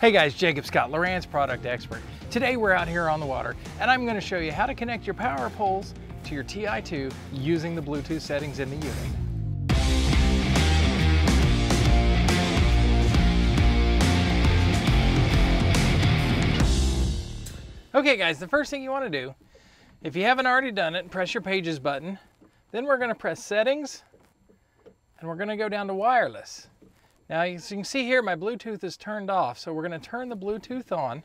Hey guys, Jacob Scott, Lowrance Product Expert. Today we're out here on the water and I'm gonna show you how to connect your power poles to your TI2 using the Bluetooth settings in the unit. Okay guys, the first thing you wanna do, if you haven't already done it, press your pages button. Then we're gonna press settings and we're gonna go down to wireless. Now as you can see here, my Bluetooth is turned off, so we're gonna turn the Bluetooth on,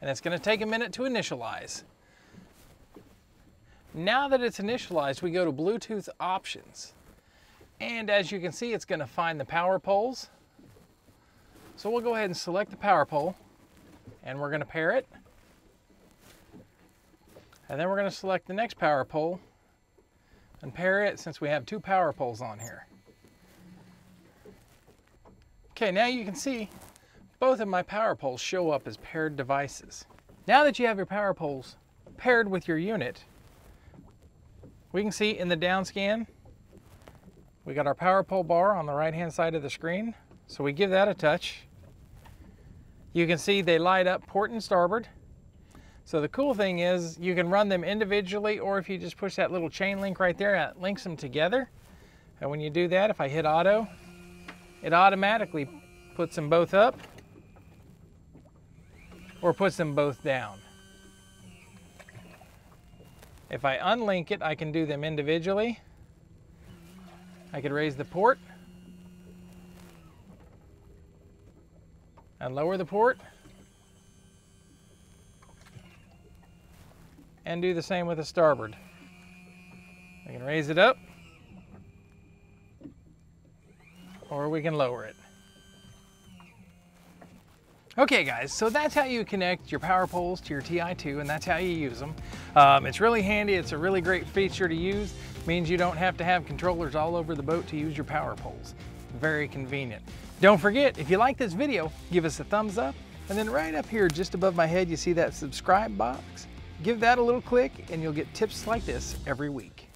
and it's gonna take a minute to initialize. Now that it's initialized, we go to Bluetooth options. And as you can see, it's gonna find the power poles. So we'll go ahead and select the power pole, and we're gonna pair it. And then we're gonna select the next power pole and pair it since we have two power poles on here. Okay, now you can see both of my power poles show up as paired devices. Now that you have your power poles paired with your unit, we can see in the down scan, we got our power pole bar on the right hand side of the screen. So we give that a touch. You can see they light up port and starboard. So the cool thing is you can run them individually or if you just push that little chain link right there, it links them together. And when you do that, if I hit auto, it automatically puts them both up or puts them both down. If I unlink it, I can do them individually. I could raise the port and lower the port and do the same with the starboard. I can raise it up or we can lower it. Okay guys, so that's how you connect your power poles to your TI2 and that's how you use them. Um, it's really handy, it's a really great feature to use. It means you don't have to have controllers all over the boat to use your power poles. Very convenient. Don't forget, if you like this video, give us a thumbs up and then right up here just above my head you see that subscribe box. Give that a little click and you'll get tips like this every week.